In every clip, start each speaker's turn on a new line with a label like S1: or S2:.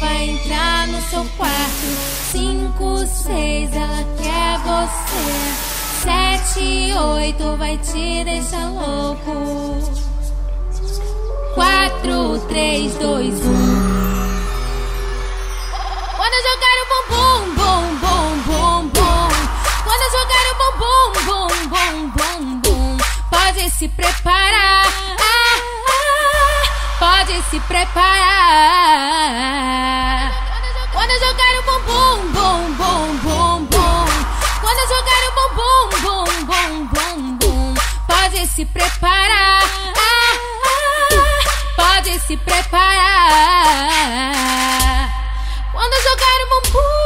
S1: vai entrar no seu quarto. Cinco, seis, ela quer você. Sete, oito vai te deixar louco. Quatro, três, dois, um. Quando jogar o bumbum, bum, bum, bum, bum. Quando jogar o bumbum, bum, bum, bum, bum. Pode se preparar. Ah, ah, pode se preparar. Pode se preparar. Ah, ah, pode se preparar. Quando jogar o Um,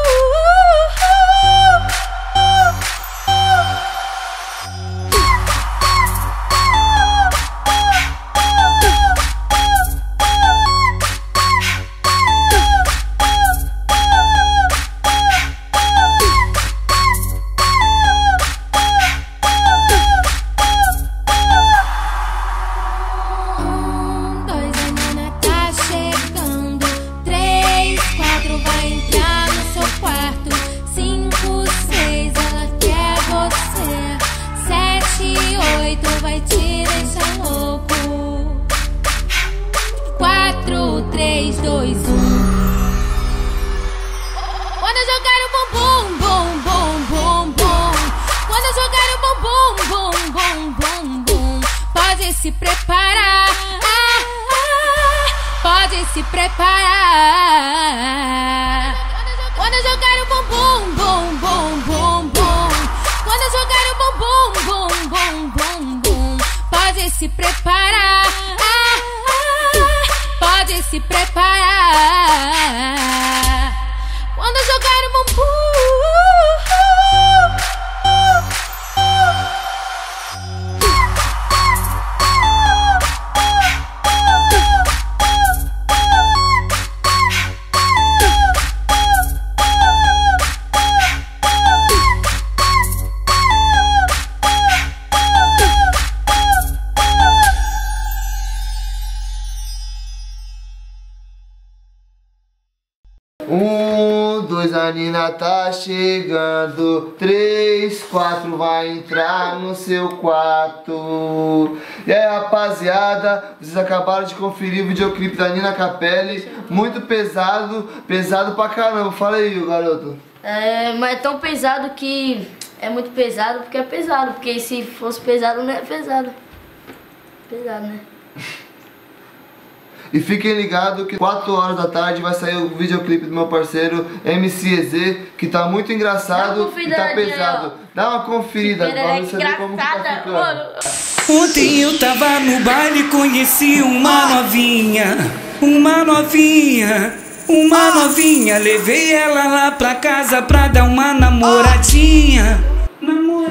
S1: dois, Quando jogar o bumbum, bum, bum, bum, bum. Quando jogar o bumbum, bum, bum, bum, bum. Pode se preparar. Ah, ah, pode se preparar. Quando jogar o bumbum, bum, bum, bum, bum. Quando jogar o bumbum, bum, bum, bum, bum. Pode se preparar se preparar. Quando jogar o
S2: Um, dois, a Nina tá chegando. Três, quatro, vai entrar no seu quarto. E aí, rapaziada, vocês acabaram de conferir o videoclipe da Nina Capelli. Muito pesado, pesado pra caramba. Fala aí, garoto.
S3: É, mas é tão pesado que é muito pesado porque é pesado, porque se fosse pesado não é pesado. Pesado, né?
S2: E fiquem ligados que 4 horas da tarde vai sair o videoclipe do meu parceiro MCEZ, que tá muito engraçado e tá pesado. Dá uma conferida pra você ver como que tá
S3: engraçada,
S2: ficando.
S3: mano.
S4: Ontem eu tava no baile e conheci uma novinha, uma novinha, uma novinha. Levei ela lá pra casa pra dar uma namoradinha.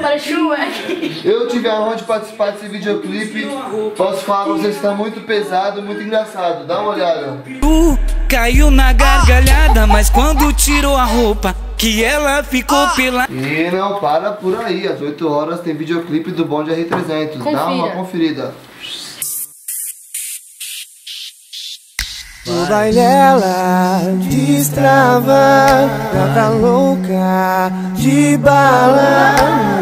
S3: Parece moleque.
S2: Eu tive a honra de participar desse videoclipe. Posso falar pra vocês que tá muito pesado, muito engraçado. Dá uma olhada.
S4: Uh, caiu na gargalhada, mas quando tirou a roupa, que ela ficou pela.
S2: E não para por aí. Às 8 horas tem videoclipe do Bonde R300. Dá uma
S3: Confira.
S2: conferida.
S5: No baile ela destrava, gata louca de bala.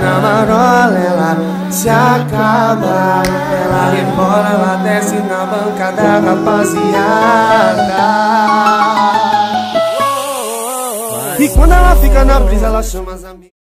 S5: Na marola ela se acaba, ela rebola, ela desce na banca da rapaziada. E quando ela fica na brisa, ela chama as amigas.